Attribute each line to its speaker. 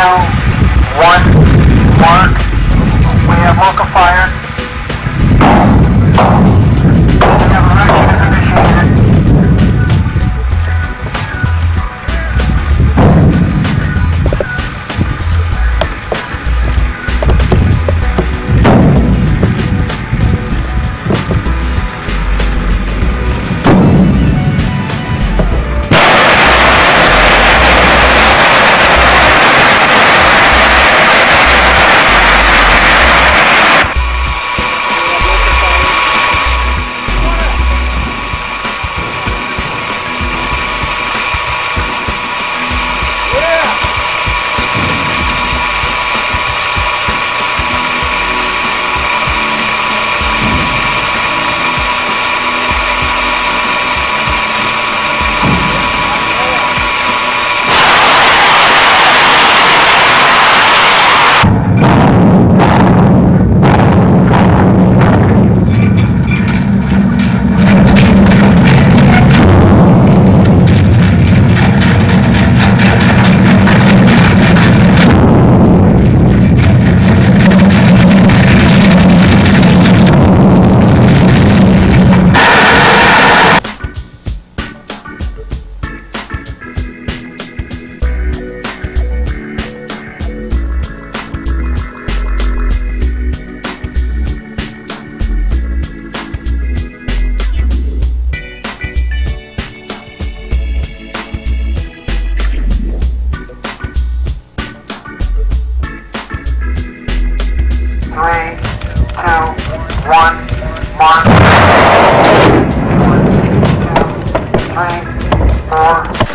Speaker 1: now. three, two, one, mark. One, two, three, four.